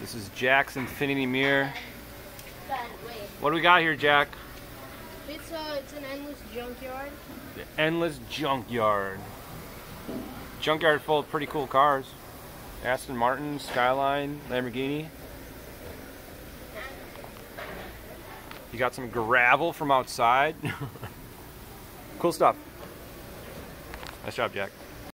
This is Jack's Infinity Mirror. What do we got here, Jack? It's uh, it's an endless junkyard. The Endless Junkyard. Junkyard full of pretty cool cars. Aston Martin, Skyline, Lamborghini. You got some gravel from outside. cool stuff. Nice job, Jack.